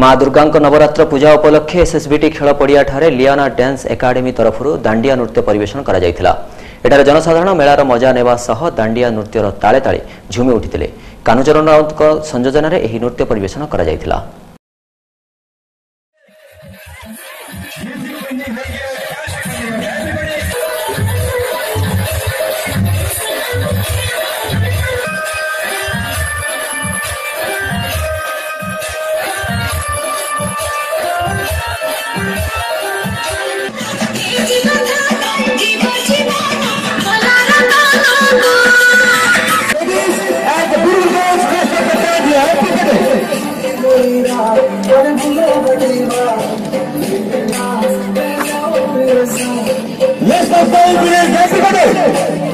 ମା ଦୁର୍ଗାଙ୍କ ନବରାତ୍ର ପୂଜା ଉପଲକ୍ଷେ ଏସ୍ଏସ୍ବିଟି ଖେଳ ପଡ଼ିଆଠାରେ ଲିଆନା ଡ୍ୟାନ୍ସ ଏକାଡେମୀ ତରଫରୁ ଦାଣ୍ଡିଆ ନୃତ୍ୟ ପରିବେଷଣ କରାଯାଇଥିଲା। ଏଠାରେ ଜନସାଧାରଣ ମେଳାର ମଜା ନେବା ସହ ଦାଣ୍ଡିଆ ନୃତ୍ୟର ତାଳେ ତାଳେ ଝୁମି ଉଠିଥିଲେ। କାହ୍ନୁଚରଣ ରାଉତଙ୍କ ସଂଯୋଜନାରେ ଏହି ନୃତ୍ୟ ପରିବେଷଣ କରାଯାଇଥିଲା। Let's go, baby, everybody.